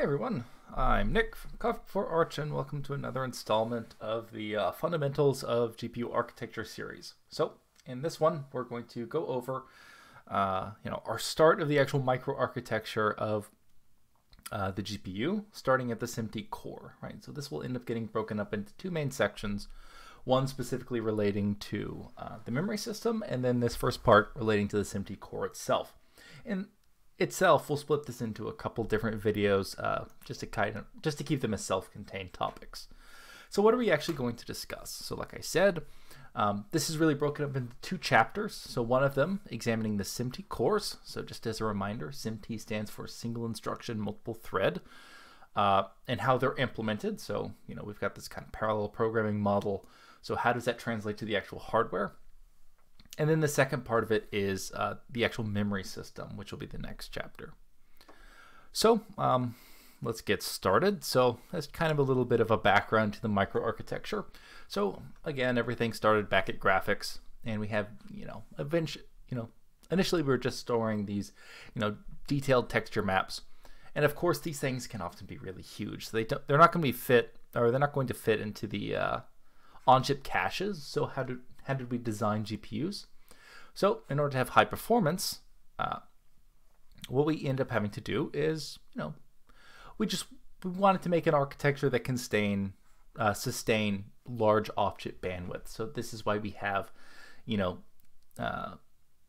Hey everyone, I'm Nick from Coffee Before Arch and welcome to another installment of the uh, Fundamentals of GPU Architecture series. So in this one, we're going to go over uh, you know, our start of the actual microarchitecture of uh, the GPU, starting at the SIMT core, right? So this will end up getting broken up into two main sections, one specifically relating to uh, the memory system, and then this first part relating to the SIMT core itself. And itself, we'll split this into a couple different videos uh, just to kind of just to keep them as self-contained topics. So what are we actually going to discuss? So like I said, um, this is really broken up into two chapters. So one of them examining the SIMT cores. So just as a reminder, SIMT stands for single instruction multiple thread. Uh, and how they're implemented. So, you know, we've got this kind of parallel programming model. So how does that translate to the actual hardware? And then the second part of it is uh, the actual memory system, which will be the next chapter. So um, let's get started. So that's kind of a little bit of a background to the microarchitecture. So again, everything started back at graphics, and we have you know eventually you know initially we were just storing these you know detailed texture maps, and of course these things can often be really huge. So they don't, they're not going to be fit or they're not going to fit into the uh, on-chip caches. So how did how did we design GPUs? So in order to have high performance, uh, what we end up having to do is, you know, we just we wanted to make an architecture that can sustain, uh, sustain large off-chip bandwidth. So this is why we have, you know, uh,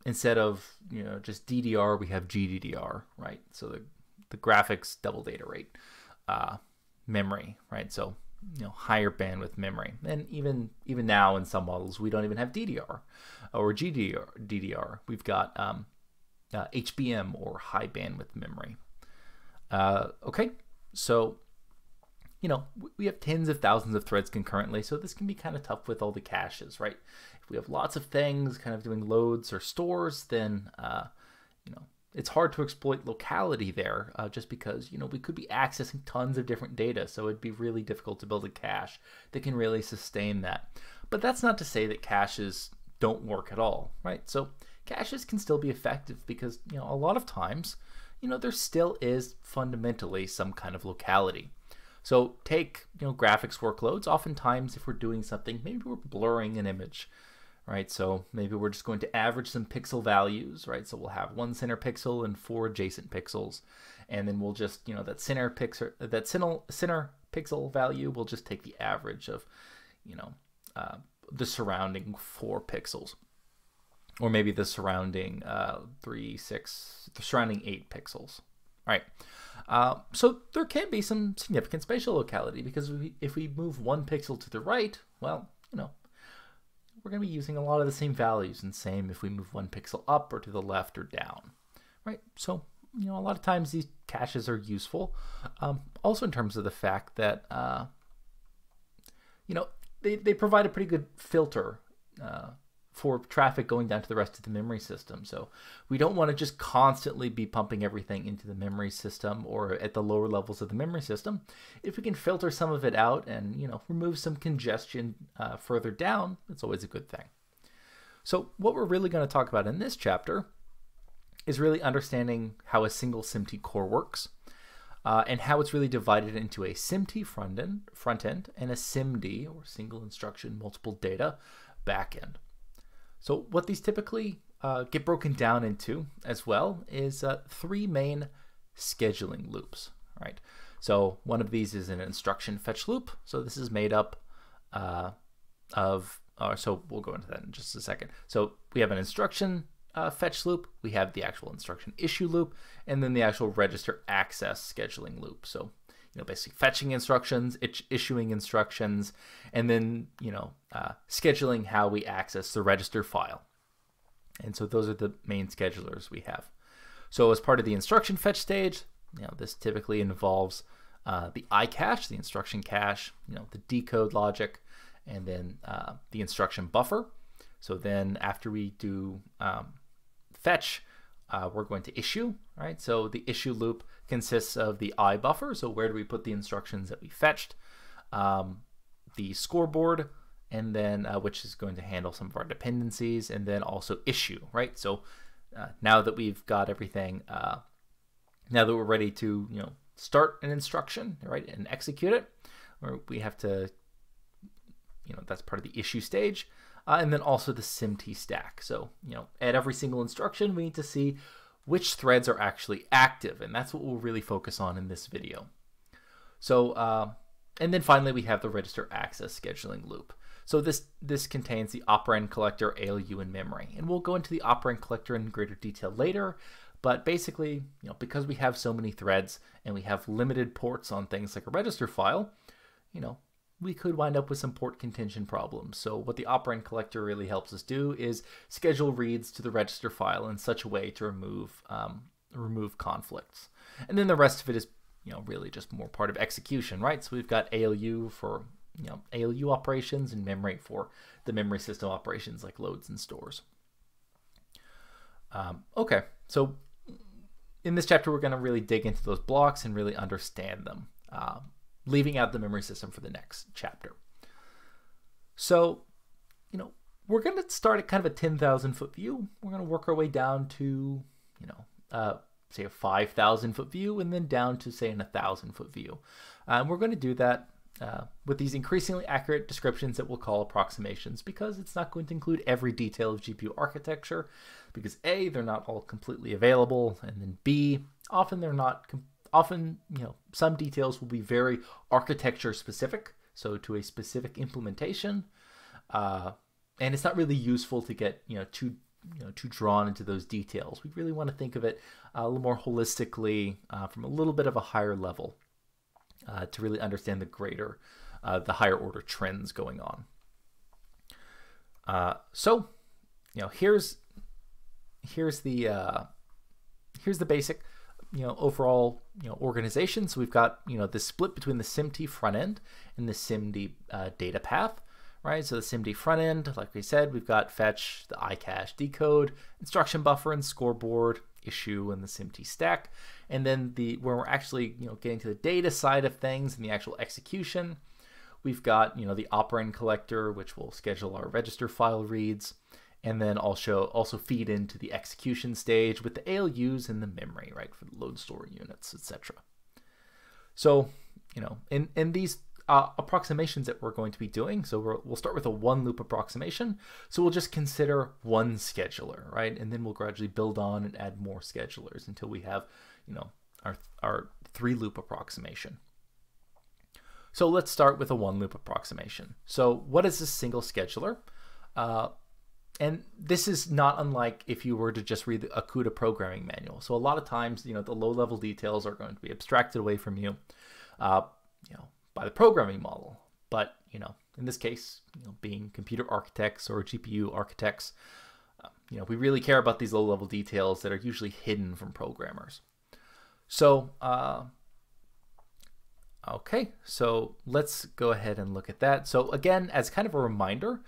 instead of you know just DDR, we have GDDR, right? So the the graphics double data rate, uh, memory, right? So you know higher bandwidth memory. And even even now in some models we don't even have DDR or GDR DDR we've got um, uh, HBM or high bandwidth memory. Uh, okay. So you know we have tens of thousands of threads concurrently so this can be kind of tough with all the caches right? If we have lots of things kind of doing loads or stores then uh, you know it's hard to exploit locality there uh, just because you know we could be accessing tons of different data so it'd be really difficult to build a cache that can really sustain that. But that's not to say that caches don't work at all right? So caches can still be effective because you know a lot of times you know there still is fundamentally some kind of locality. So take you know graphics workloads. Oftentimes if we're doing something maybe we're blurring an image right? So maybe we're just going to average some pixel values, right? So we'll have one center pixel and four adjacent pixels, and then we'll just, you know, that center pixel, that center, pixel value, we'll just take the average of, you know, uh, the surrounding four pixels, or maybe the surrounding uh, three, six, the surrounding eight pixels, right? Uh, so there can be some significant spatial locality because we, if we move one pixel to the right, well, you know, we're going to be using a lot of the same values and same if we move one pixel up or to the left or down, right? So, you know, a lot of times these caches are useful. Um, also in terms of the fact that, uh, you know, they, they provide a pretty good filter uh, for traffic going down to the rest of the memory system. So we don't want to just constantly be pumping everything into the memory system or at the lower levels of the memory system. If we can filter some of it out and you know remove some congestion uh, further down, it's always a good thing. So what we're really going to talk about in this chapter is really understanding how a single SIMT core works. Uh, and how it's really divided into a SIMT front end, front end and a SIMD, or single instruction multiple data, back end. So what these typically uh, get broken down into as well is uh, three main scheduling loops, right? So one of these is an instruction fetch loop. So this is made up uh, of, uh, so we'll go into that in just a second. So we have an instruction uh, fetch loop, we have the actual instruction issue loop, and then the actual register access scheduling loop. So you know, basically fetching instructions, issuing instructions, and then, you know, uh, scheduling how we access the register file. And so those are the main schedulers we have. So as part of the instruction fetch stage, you know, this typically involves uh, the iCache, the instruction cache, you know, the decode logic, and then uh, the instruction buffer. So then after we do um, fetch, uh, we're going to issue, right? So the issue loop consists of the I buffer, so where do we put the instructions that we fetched, um, the scoreboard, and then uh, which is going to handle some of our dependencies, and then also issue, right? So uh, now that we've got everything, uh, now that we're ready to, you know, start an instruction, right, and execute it, or we have to, you know, that's part of the issue stage. Uh, and then also the SIMT stack. So, you know, at every single instruction, we need to see which threads are actually active, and that's what we'll really focus on in this video. So, uh, and then finally, we have the register access scheduling loop. So this this contains the operand collector, ALU, and memory, and we'll go into the operand collector in greater detail later. But basically, you know, because we have so many threads and we have limited ports on things like a register file, you know, we could wind up with some port contention problems. So what the operand collector really helps us do is schedule reads to the register file in such a way to remove um, remove conflicts. And then the rest of it is, you know, really just more part of execution, right? So we've got ALU for you know ALU operations and memory for the memory system operations like loads and stores. Um, okay, so in this chapter, we're going to really dig into those blocks and really understand them, uh, leaving out the memory system for the next chapter. So, you know, we're going to start at kind of a 10,000 foot view. We're going to work our way down to, you know, uh, say a 5,000 foot view and then down to, say, an 1,000 foot view. And we're going to do that uh, with these increasingly accurate descriptions that we'll call approximations because it's not going to include every detail of GPU architecture because A, they're not all completely available, and then B, often they're not, often, you know, some details will be very architecture specific, so to a specific implementation, uh, and it's not really useful to get, you know, too you know too drawn into those details. We really want to think of it a little more holistically uh, from a little bit of a higher level uh, to really understand the greater, uh, the higher order trends going on. Uh, so, you know, here's here's the uh, here's the basic, you know, overall you know organization. So we've got you know the split between the SIMT front end and the SIMD uh, data path. Right, so the SIMT front end, like we said, we've got fetch, the iCache decode, instruction buffer and scoreboard, issue and the SIMT stack. And then the when we're actually you know getting to the data side of things and the actual execution, we've got you know the operand collector, which will schedule our register file reads, and then also also feed into the execution stage with the ALUs and the memory, right, for the load store units, etc. So you know, in in these uh, approximations that we're going to be doing. So we will start with a one loop approximation. So we'll just consider one scheduler, right? And then we'll gradually build on and add more schedulers until we have, you know, our, our three loop approximation. So let's start with a one loop approximation. So what is a single scheduler? Uh, and this is not unlike if you were to just read a CUDA programming manual. So a lot of times, you know, the low level details are going to be abstracted away from you. Uh, you know, by the programming model. But, you know, in this case, you know, being computer architects or GPU architects, uh, you know, we really care about these low-level details that are usually hidden from programmers. So, uh, okay, so let's go ahead and look at that. So again, as kind of a reminder,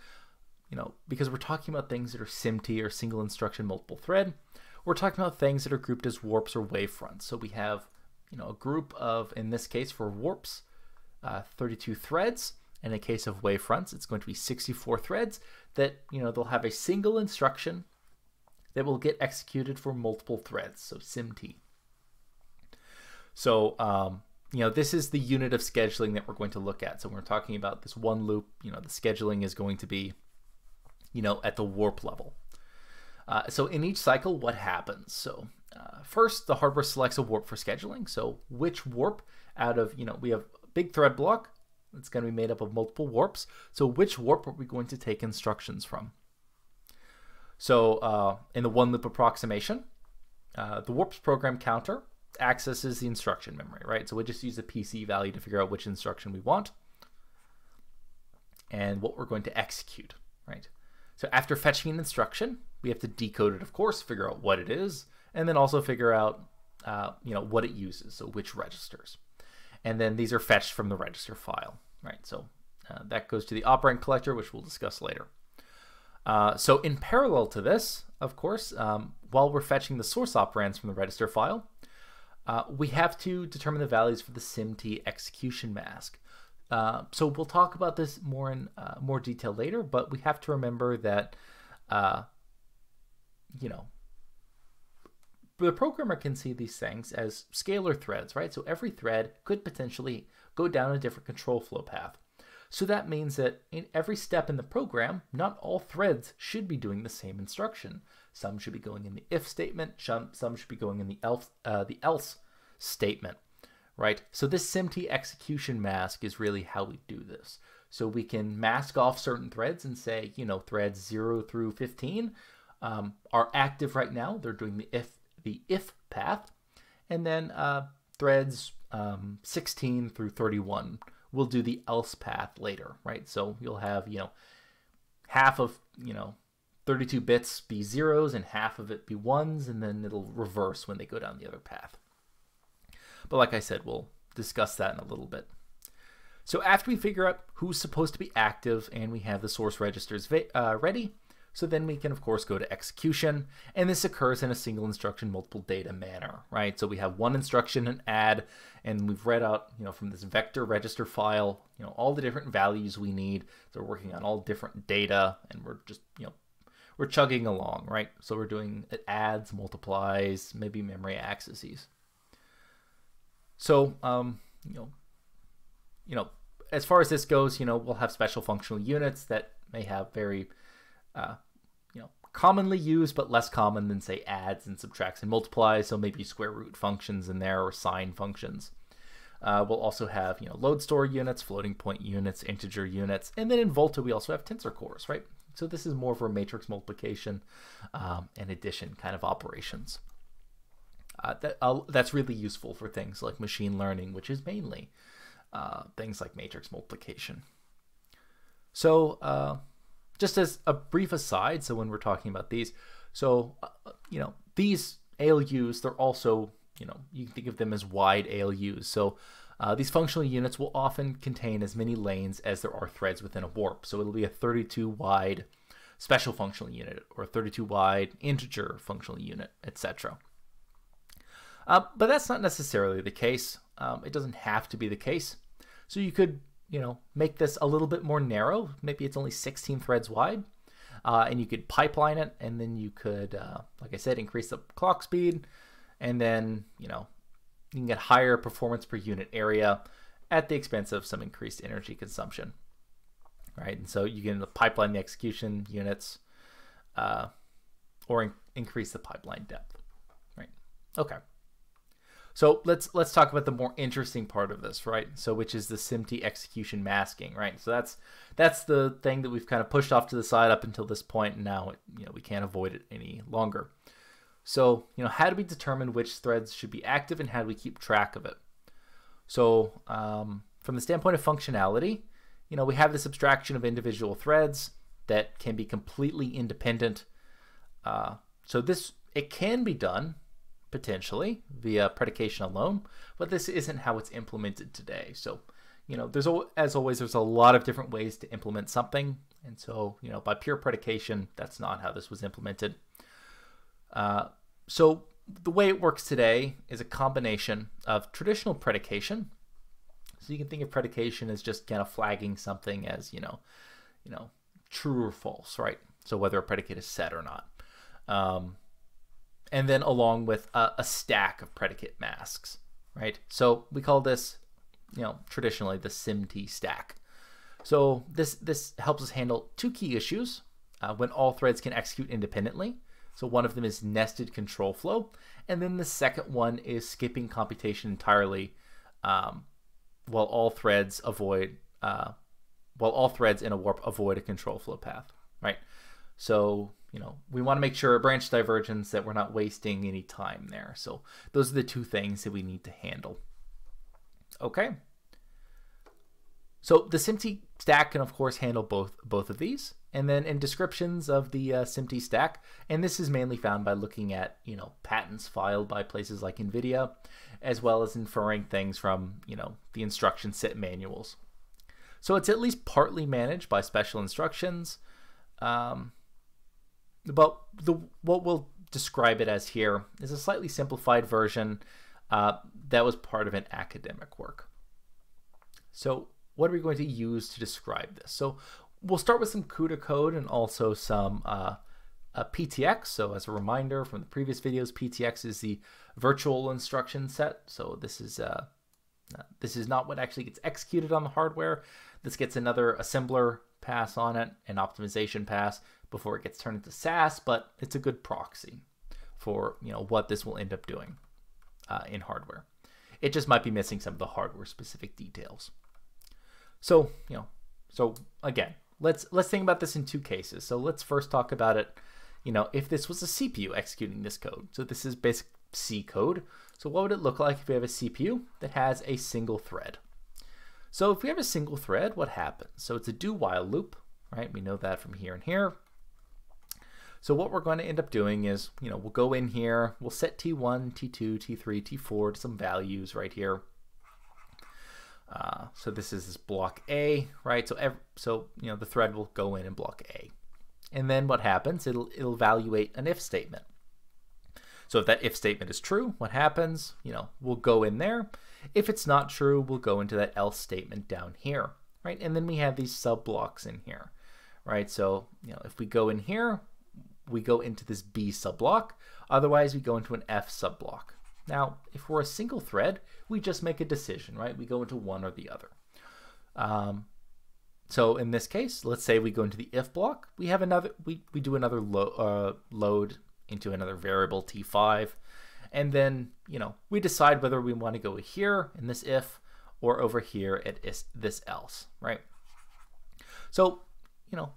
you know, because we're talking about things that are SIMT or single instruction multiple thread, we're talking about things that are grouped as warps or wavefronts. So we have, you know, a group of, in this case for warps, uh, 32 threads. In a case of wavefronts, it's going to be 64 threads that, you know, they'll have a single instruction that will get executed for multiple threads, so SIMT. So, um, you know, this is the unit of scheduling that we're going to look at. So we're talking about this one loop, you know, the scheduling is going to be, you know, at the warp level. Uh, so in each cycle, what happens? So uh, first, the hardware selects a warp for scheduling. So which warp out of, you know, we have a big thread block. It's going to be made up of multiple warps. So which warp are we going to take instructions from? So uh, in the one loop approximation, uh, the warps program counter accesses the instruction memory, right? So we just use the PC value to figure out which instruction we want and what we're going to execute, right? So after fetching an instruction, we have to decode it, of course, figure out what it is, and then also figure out, uh, you know, what it uses, so which registers and then these are fetched from the register file, right? So uh, that goes to the operand collector, which we'll discuss later. Uh, so in parallel to this, of course, um, while we're fetching the source operands from the register file, uh, we have to determine the values for the SIMT execution mask. Uh, so we'll talk about this more in uh, more detail later, but we have to remember that, uh, you know, the programmer can see these things as scalar threads, right? So every thread could potentially go down a different control flow path. So that means that in every step in the program, not all threads should be doing the same instruction. Some should be going in the if statement, some should be going in the else, uh, the else statement, right? So this SIMT execution mask is really how we do this. So we can mask off certain threads and say, you know, threads 0 through 15 um, are active right now. They're doing the if the if path, and then uh, threads um, 16 through 31 will do the else path later, right? So you'll have you know half of you know 32 bits be zeros and half of it be ones, and then it'll reverse when they go down the other path. But like I said, we'll discuss that in a little bit. So after we figure out who's supposed to be active and we have the source registers uh, ready, so then we can, of course, go to execution, and this occurs in a single instruction, multiple data manner, right? So we have one instruction, and add, and we've read out, you know, from this vector register file, you know, all the different values we need. So we're working on all different data, and we're just, you know, we're chugging along, right? So we're doing adds, multiplies, maybe memory accesses. So, um, you know, you know, as far as this goes, you know, we'll have special functional units that may have very uh, you know, commonly used but less common than say adds and subtracts and multiplies. So maybe square root functions in there or sine functions. Uh, we'll also have you know load store units, floating point units, integer units, and then in Volta we also have tensor cores, right? So this is more for matrix multiplication um, and addition kind of operations. Uh, uh, that's really useful for things like machine learning, which is mainly uh, things like matrix multiplication. So uh, just as a brief aside, so when we're talking about these, so you know these ALUs, they're also you know you can think of them as wide ALUs. So these functional units will often contain as many lanes as there are threads within a warp. So it'll be a 32 wide special functional unit or a 32 wide integer functional unit, etc. Uh, but that's not necessarily the case. Um, it doesn't have to be the case. So you could you know, make this a little bit more narrow. Maybe it's only 16 threads wide. Uh, and you could pipeline it, and then you could, uh, like I said, increase the clock speed, and then, you know, you can get higher performance per unit area at the expense of some increased energy consumption, right? And so you can pipeline the execution units uh, or in increase the pipeline depth, right? Okay. So let's let's talk about the more interesting part of this, right? So which is the SIMT execution masking, right? So that's that's the thing that we've kind of pushed off to the side up until this point, and now you know we can't avoid it any longer. So you know how do we determine which threads should be active and how do we keep track of it? So um, from the standpoint of functionality, you know we have this abstraction of individual threads that can be completely independent. Uh, so this it can be done potentially via predication alone, but this isn't how it's implemented today. So, you know, there's as always there's a lot of different ways to implement something, and so you know by pure predication, that's not how this was implemented. Uh, so the way it works today is a combination of traditional predication. So you can think of predication as just kind of flagging something as you know, you know, true or false, right? So whether a predicate is set or not. Um, and then along with a, a stack of predicate masks, right? So we call this, you know, traditionally the SIMT stack. So this this helps us handle two key issues uh, when all threads can execute independently. So one of them is nested control flow, and then the second one is skipping computation entirely, um, while all threads avoid uh, while all threads in a warp avoid a control flow path, right? So you know, we want to make sure a branch divergence that we're not wasting any time there. So those are the two things that we need to handle. Okay. So the SIMT stack can of course handle both both of these. And then in descriptions of the uh, SIMT stack, and this is mainly found by looking at, you know, patents filed by places like NVIDIA, as well as inferring things from, you know, the instruction set manuals. So it's at least partly managed by special instructions. Um, but the what we'll describe it as here is a slightly simplified version uh, that was part of an academic work. So what are we going to use to describe this? So we'll start with some CUDA code and also some uh, PTX. So as a reminder from the previous videos, PTX is the virtual instruction set. So this is uh, this is not what actually gets executed on the hardware. This gets another assembler pass on it, an optimization pass before it gets turned into SASS, but it's a good proxy for you know what this will end up doing uh, in hardware. It just might be missing some of the hardware specific details. So you know, so again, let's let's think about this in two cases. So let's first talk about it. You know, if this was a CPU executing this code. So this is basic C code. So what would it look like if we have a CPU that has a single thread? So if we have a single thread, what happens? So it's a do while loop, right? We know that from here and here. So what we're going to end up doing is, you know, we'll go in here, we'll set T1, T2, T3, T4 to some values right here. Uh, so this is this block A, right? So every, so you know the thread will go in and block A, and then what happens? It'll it'll evaluate an if statement. So if that if statement is true, what happens? You know, we'll go in there. If it's not true, we'll go into that else statement down here, right? And then we have these sub blocks in here, right? So you know, if we go in here, we go into this B subblock. Otherwise, we go into an F subblock. Now, if we're a single thread, we just make a decision, right? We go into one or the other. Um, so in this case, let's say we go into the if block, we have another, we, we do another lo uh, load into another variable t5, and then, you know, we decide whether we want to go here in this if or over here at this else, right? So, you know,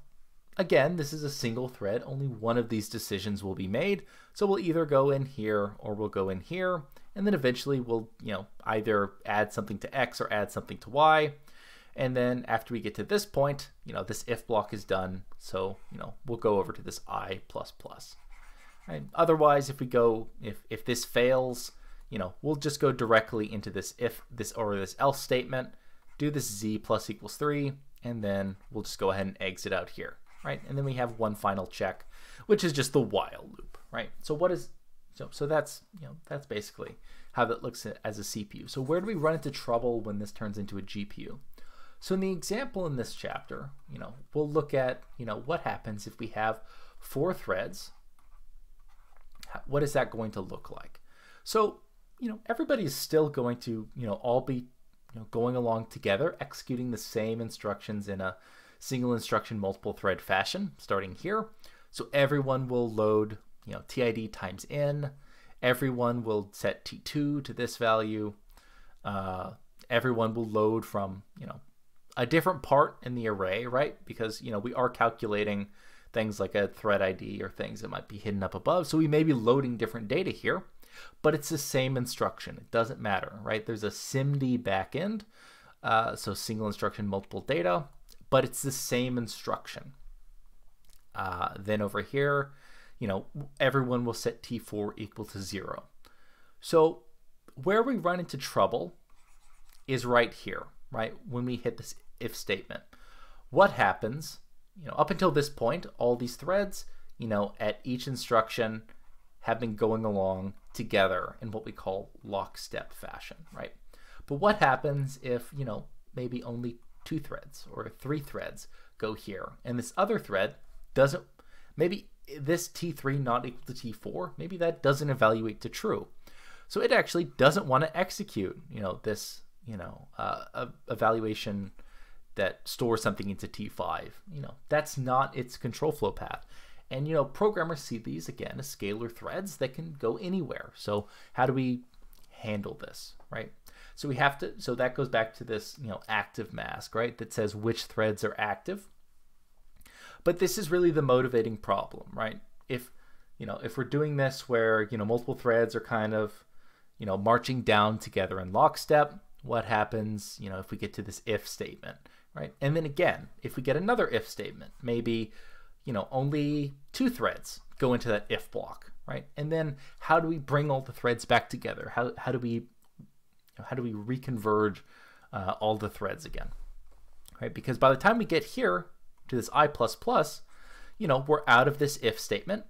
Again, this is a single thread. Only one of these decisions will be made. So we'll either go in here or we'll go in here. And then eventually we'll, you know, either add something to X or add something to Y. And then after we get to this point, you know, this if block is done. So, you know, we'll go over to this I plus plus. Right? Otherwise, if we go, if, if this fails, you know, we'll just go directly into this if this or this else statement, do this Z plus equals three, and then we'll just go ahead and exit out here right? And then we have one final check, which is just the while loop, right? So what is so so that's you know that's basically how that looks as a CPU. So where do we run into trouble when this turns into a GPU? So in the example in this chapter, you know, we'll look at you know what happens if we have four threads. What is that going to look like? So you know everybody is still going to you know all be you know going along together, executing the same instructions in a single instruction multiple thread fashion starting here. So everyone will load, you know, TID times n. Everyone will set T2 to this value. Uh, everyone will load from, you know, a different part in the array, right? Because, you know, we are calculating things like a thread ID or things that might be hidden up above. So we may be loading different data here, but it's the same instruction. It doesn't matter, right? There's a SIMD backend, uh, so single instruction multiple data but it's the same instruction. Uh, then over here, you know, everyone will set T4 equal to zero. So where we run into trouble is right here, right? When we hit this if statement. What happens, you know, up until this point, all these threads, you know, at each instruction have been going along together in what we call lockstep fashion, right? But what happens if, you know, maybe only two threads or three threads go here. And this other thread doesn't, maybe this T3 not equal to T4, maybe that doesn't evaluate to true. So it actually doesn't want to execute, you know, this, you know, uh, evaluation that stores something into T5. You know, that's not its control flow path. And, you know, programmers see these, again, as scalar threads that can go anywhere. So how do we handle this, right? So we have to, so that goes back to this, you know, active mask, right? That says which threads are active. But this is really the motivating problem, right? If, you know, if we're doing this where, you know, multiple threads are kind of, you know, marching down together in lockstep, what happens, you know, if we get to this if statement, right? And then again, if we get another if statement, maybe, you know, only two threads go into that if block, right? And then how do we bring all the threads back together? How, how do we how do we reconverge uh, all the threads again? Right? Because by the time we get here to this i++, you know, we're out of this if statement.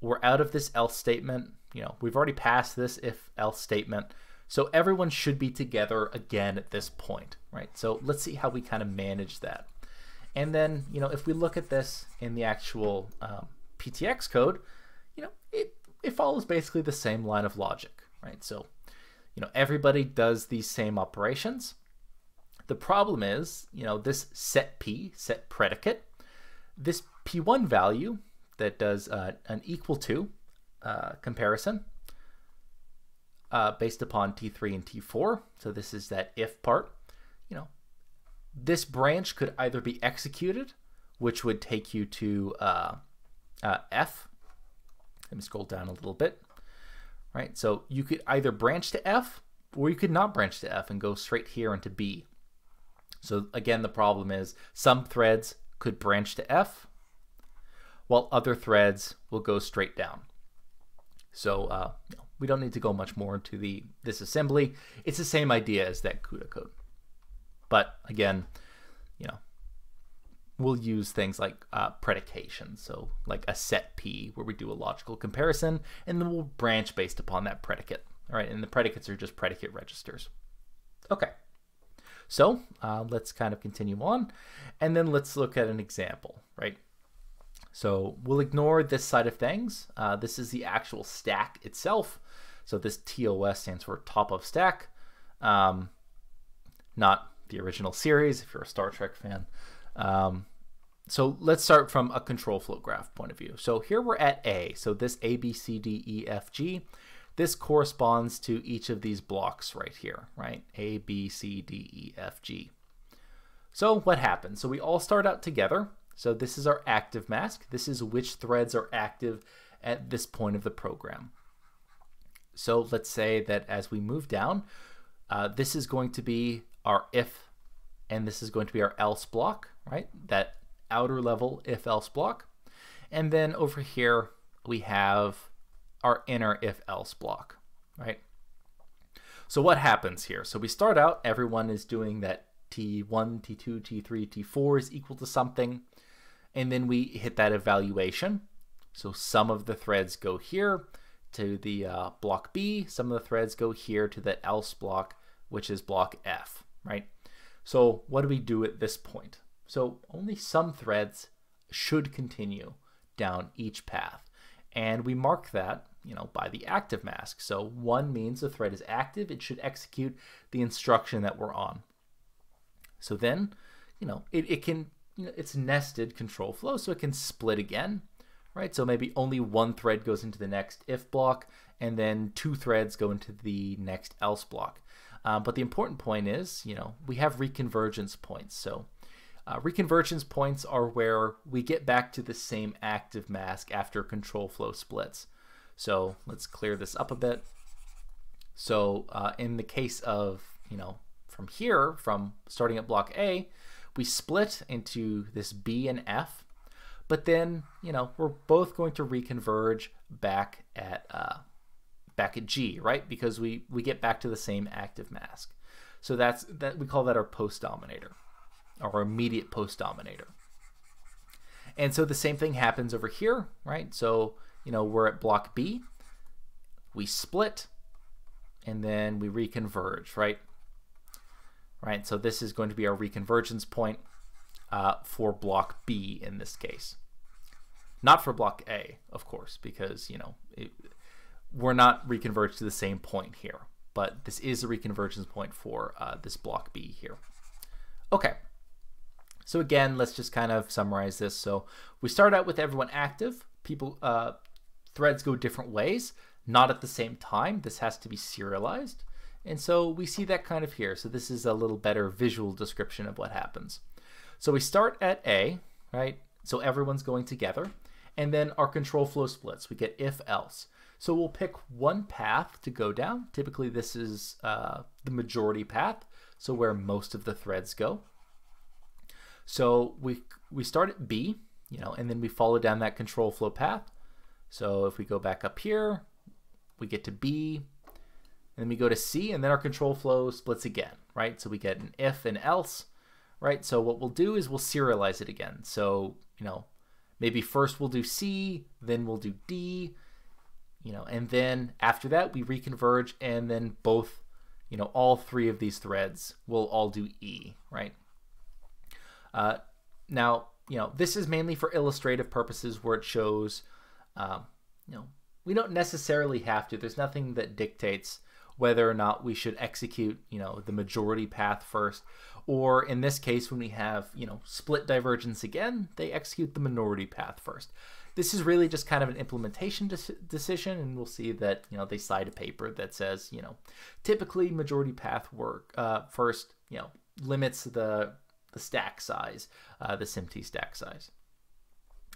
We're out of this else statement. You know, we've already passed this if else statement. So everyone should be together again at this point, right? So let's see how we kind of manage that. And then, you know, if we look at this in the actual um, PTX code, you know, it, it follows basically the same line of logic, right? So, you know, everybody does these same operations. The problem is, you know, this set P, set predicate, this P1 value that does uh, an equal to uh, comparison uh, based upon T3 and T4. So this is that if part. You know, this branch could either be executed, which would take you to uh, uh, F. Let me scroll down a little bit. Right, so you could either branch to F, or you could not branch to F and go straight here into B. So again, the problem is some threads could branch to F, while other threads will go straight down. So uh, we don't need to go much more into the this assembly. It's the same idea as that CUDA code. But again, you know, we'll use things like uh, predication. So like a set P where we do a logical comparison and then we'll branch based upon that predicate. All right, and the predicates are just predicate registers. Okay. So uh, let's kind of continue on, and then let's look at an example, right? So we'll ignore this side of things. Uh, this is the actual stack itself. So this TOS stands for top of stack, um, not the original series if you're a Star Trek fan. Um, so let's start from a control flow graph point of view. So here we're at A. So this A, B, C, D, E, F, G. This corresponds to each of these blocks right here, right? A, B, C, D, E, F, G. So what happens? So we all start out together. So this is our active mask. This is which threads are active at this point of the program. So let's say that as we move down, uh, this is going to be our if, and this is going to be our else block, right? That outer level if else block. And then over here, we have our inner if else block, right? So what happens here? So we start out, everyone is doing that T1, T2, T3, T4 is equal to something. And then we hit that evaluation. So some of the threads go here to the uh, block B, some of the threads go here to the else block, which is block F, right? So what do we do at this point? So only some threads should continue down each path. And we mark that you know, by the active mask. So one means the thread is active. It should execute the instruction that we're on. So then, you know, it, it can, you know, it's nested control flow, so it can split again, right? So maybe only one thread goes into the next if block, and then two threads go into the next else block. Um, but the important point is, you know, we have reconvergence points. So uh, reconvergence points are where we get back to the same active mask after control flow splits. So let's clear this up a bit. So uh, in the case of, you know, from here, from starting at block A, we split into this B and F, but then, you know, we're both going to reconverge back at uh, back at G, right? Because we, we get back to the same active mask. So that's that we call that our post dominator, our immediate post dominator. And so the same thing happens over here, right? So you know, we're at block B, we split, and then we reconverge, right? Right, so this is going to be our reconvergence point uh, for block B in this case. Not for block A, of course, because, you know, it, we're not reconverged to the same point here, but this is a reconvergence point for uh, this block B here. Okay, so again, let's just kind of summarize this. So we start out with everyone active. People, uh, threads go different ways, not at the same time. This has to be serialized. And so we see that kind of here. So this is a little better visual description of what happens. So we start at A, right? So everyone's going together. And then our control flow splits. We get if else. So we'll pick one path to go down. Typically this is uh, the majority path. So where most of the threads go. So we, we start at B, you know, and then we follow down that control flow path. So if we go back up here, we get to B, and then we go to C, and then our control flow splits again, right? So we get an if and else, right? So what we'll do is we'll serialize it again. So, you know, maybe first we'll do C, then we'll do D, you know, and then after that we reconverge, and then both, you know, all three of these threads will all do E, right? Uh, now, you know, this is mainly for illustrative purposes where it shows um, you know, we don't necessarily have to. There's nothing that dictates whether or not we should execute, you know, the majority path first, or in this case, when we have, you know, split divergence again, they execute the minority path first. This is really just kind of an implementation de- decision, and we'll see that, you know, they cite a paper that says, you know, typically majority path work uh, first, you know, limits the the stack size, uh, the SIMT stack size.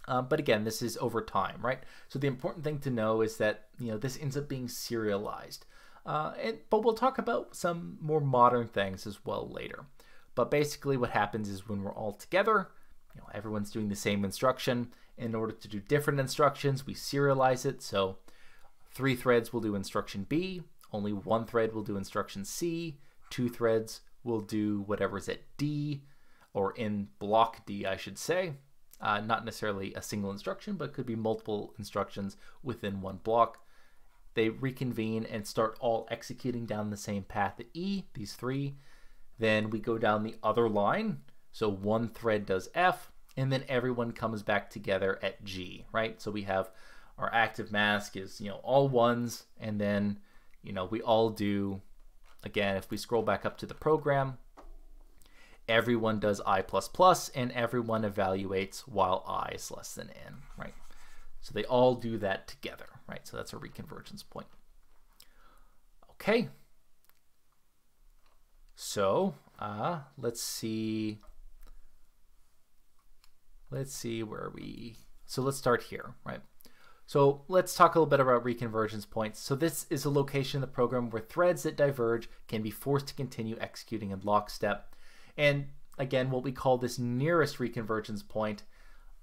Um, but again, this is over time, right? So the important thing to know is that you know this ends up being serialized. Uh, and, but we'll talk about some more modern things as well later. But basically, what happens is when we're all together, you know, everyone's doing the same instruction. In order to do different instructions, we serialize it. So three threads will do instruction B, only one thread will do instruction C, two threads will do whatever's at D, or in block D, I should say. Uh, not necessarily a single instruction, but could be multiple instructions within one block. They reconvene and start all executing down the same path at E, these three. Then we go down the other line. So one thread does F, and then everyone comes back together at G, right? So we have our active mask is, you know, all ones, and then, you know, we all do, again, if we scroll back up to the program, everyone does i plus plus and everyone evaluates while i is less than n, right? So they all do that together, right? So that's a reconvergence point. Okay. So uh, let's see. Let's see where we. So let's start here, right? So let's talk a little bit about reconvergence points. So this is a location in the program where threads that diverge can be forced to continue executing in lockstep. And again, what we call this nearest reconvergence point,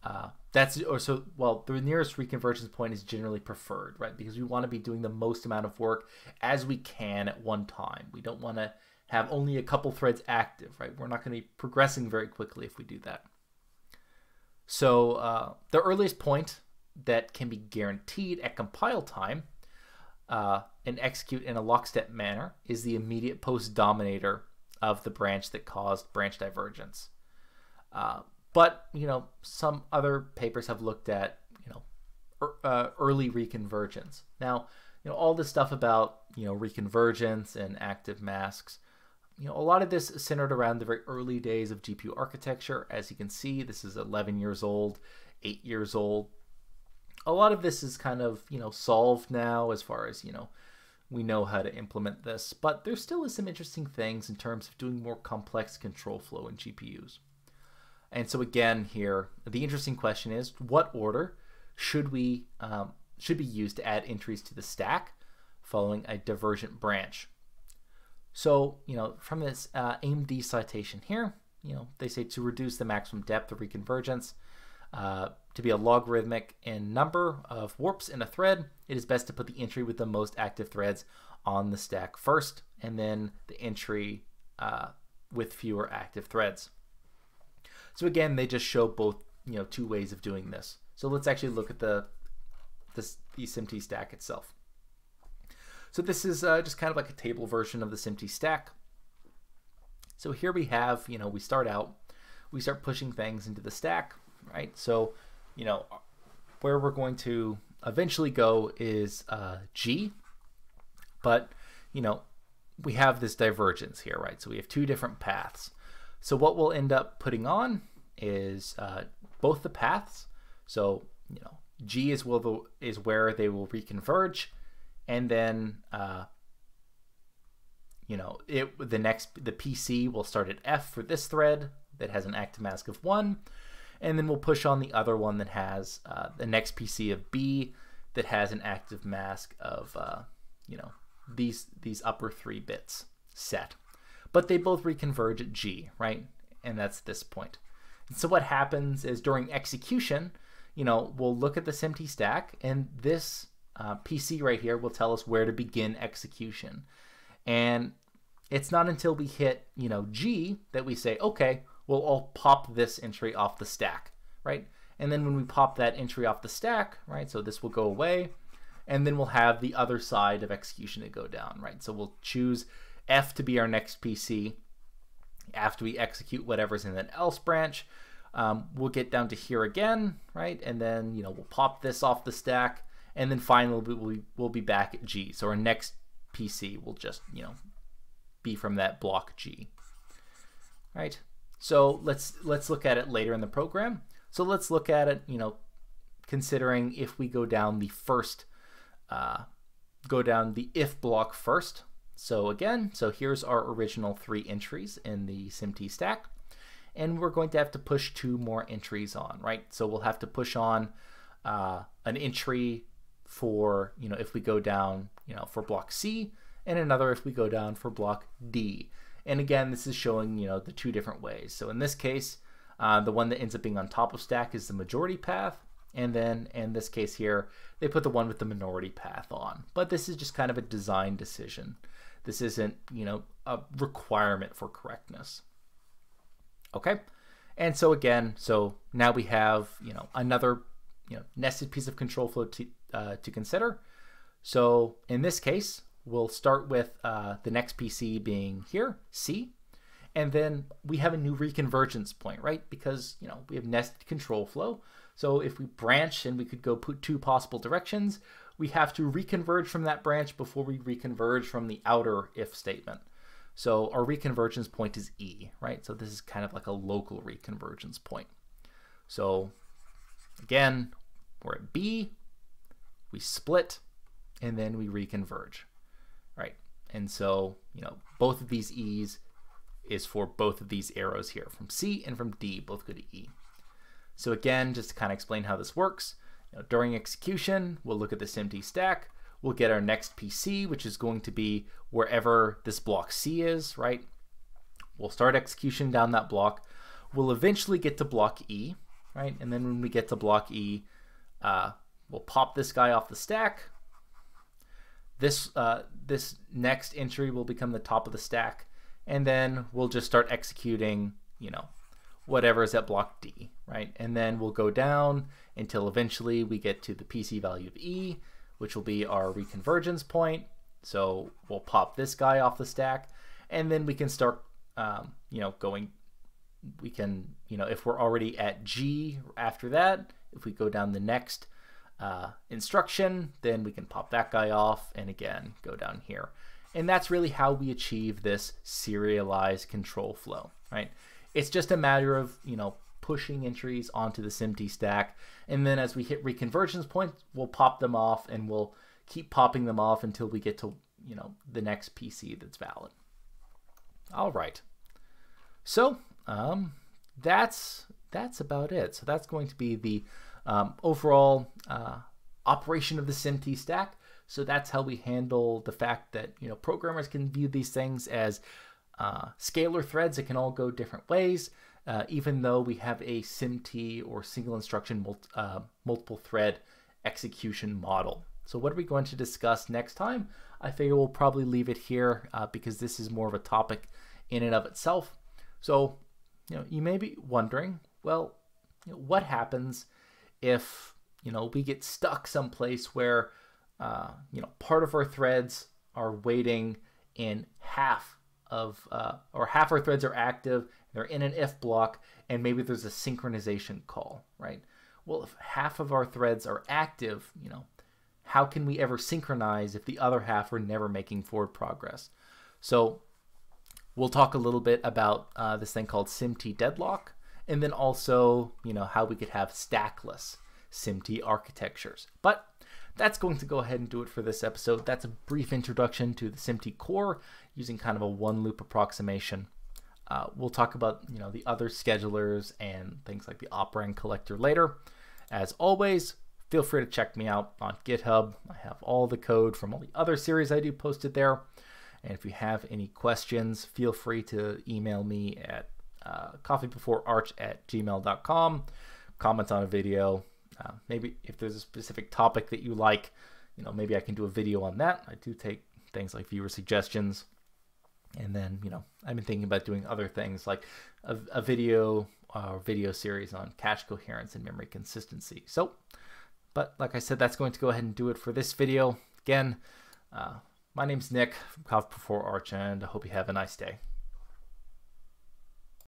uh, that's or so well the nearest reconvergence point is generally preferred, right? Because we want to be doing the most amount of work as we can at one time. We don't want to have only a couple threads active, right? We're not going to be progressing very quickly if we do that. So uh, the earliest point that can be guaranteed at compile time uh, and execute in a lockstep manner is the immediate post dominator of the branch that caused branch divergence. Uh, but you know, some other papers have looked at you know er, uh, early reconvergence. Now, you know all this stuff about you know reconvergence and active masks. You know, a lot of this centered around the very early days of GPU architecture. As you can see, this is 11 years old, 8 years old. A lot of this is kind of, you know, solved now as far as, you know, we know how to implement this, but there still is some interesting things in terms of doing more complex control flow in GPUs. And so again here, the interesting question is what order should we um, should be used to add entries to the stack following a divergent branch? So, you know, from this uh, AIMD citation here, you know, they say to reduce the maximum depth of reconvergence, uh, to be a logarithmic in number of warps in a thread, it is best to put the entry with the most active threads on the stack first, and then the entry uh, with fewer active threads. So again, they just show both, you know, two ways of doing this. So let's actually look at the this the SIMT stack itself. So this is uh, just kind of like a table version of the SIMT stack. So here we have, you know, we start out, we start pushing things into the stack, right? So you know, where we're going to eventually go is uh, G, but you know, we have this divergence here, right? So we have two different paths. So what we'll end up putting on is uh, both the paths. So you know, G is will the, is where they will reconverge, and then uh, you know it the next the PC will start at F for this thread that has an active mask of one, and then we'll push on the other one that has uh, the next PC of B that has an active mask of uh, you know these these upper three bits set, but they both reconverge at G, right? And that's this point. And so what happens is during execution, you know, we'll look at the SIMT stack, and this uh, PC right here will tell us where to begin execution. And it's not until we hit, you know, G that we say, okay, we'll all pop this entry off the stack, right? And then when we pop that entry off the stack, right, so this will go away, and then we'll have the other side of execution to go down, right? So we'll choose F to be our next PC after we execute whatever's in that else branch. um, we'll get down to here again, right? And then, you know, we'll pop this off the stack. And then finally, we'll, we'll be back at G. So our next PC will just, you know, be from that block G. Right? So let's let's look at it later in the program. So let's look at it, you know, considering if we go down the first, uh, go down the if block first. So again, so here's our original three entries in the SIMT stack and we're going to have to push two more entries on, right? So we'll have to push on uh, an entry for, you know, if we go down, you know, for block C, and another if we go down for block D. And again, this is showing, you know, the two different ways. So in this case, uh, the one that ends up being on top of stack is the majority path. And then in this case here, they put the one with the minority path on. But this is just kind of a design decision. This isn't, you know, a requirement for correctness. Okay. And so again, so now we have, you know, another, you know, nested piece of control flow to, uh, to consider. So in this case, we'll start with uh, the next PC being here, C. And then we have a new reconvergence point, right? Because, you know, we have nested control flow. So if we branch and we could go put two possible directions, we have to reconverge from that branch before we reconverge from the outer if statement. So our reconvergence point is E, right? So this is kind of like a local reconvergence point. So again, we're at B, we split, and then we reconverge, right? And so, you know, both of these E's is for both of these arrows here, from C and from D, both go to E. So again, just to kind of explain how this works, you know, during execution, we'll look at this empty stack, we'll get our next PC, which is going to be wherever this block C is, right? We'll start execution down that block. We'll eventually get to block E, right? And then when we get to block E, uh, we'll pop this guy off the stack. This, uh, this next entry will become the top of the stack. And then we'll just start executing, you know, whatever is at block D, right? And then we'll go down until eventually we get to the PC value of E which will be our reconvergence point. So we'll pop this guy off the stack, and then we can start, um, you know, going. We can, you know, if we're already at G after that, if we go down the next uh, instruction, then we can pop that guy off, and again go down here. And that's really how we achieve this serialized control flow, right? It's just a matter of, you know, pushing entries onto the SIMT stack. And then as we hit reconvergence points, we'll pop them off and we'll keep popping them off until we get to, you know, the next PC that's valid. All right. So um, that's that's about it. So that's going to be the um, overall uh, operation of the SIMT stack. So that's how we handle the fact that you know programmers can view these things as uh, scalar threads. It can all go different ways uh, even though we have a SIMT or single instruction uh, multiple thread execution model. So what are we going to discuss next time? I figure we'll probably leave it here uh, because this is more of a topic in and of itself. So, you know, you may be wondering, well, you know, what happens if, you know, we get stuck someplace where, uh, you know, part of our threads are waiting in half of, uh, or half our threads are active they're in an if block, and maybe there's a synchronization call, right? Well, if half of our threads are active, you know, how can we ever synchronize if the other half are never making forward progress? So we'll talk a little bit about uh, this thing called SIMT deadlock, and then also, you know, how we could have stackless SIMT architectures. But that's going to go ahead and do it for this episode. That's a brief introduction to the SIMT core using kind of a one loop approximation. Uh, we'll talk about you know the other schedulers and things like the operand collector later. As always, feel free to check me out on GitHub. I have all the code from all the other series I do posted there. And if you have any questions, feel free to email me at uh, coffeebeforearch at gmail.com. Comment on a video. Uh, maybe if there's a specific topic that you like, you know, maybe I can do a video on that. I do take things like viewer suggestions. And then, you know, I've been thinking about doing other things like a, a video or uh, video series on cache coherence and memory consistency. So, but like I said, that's going to go ahead and do it for this video. Again, uh, my name's Nick from Coffee Before Arch, and I hope you have a nice day.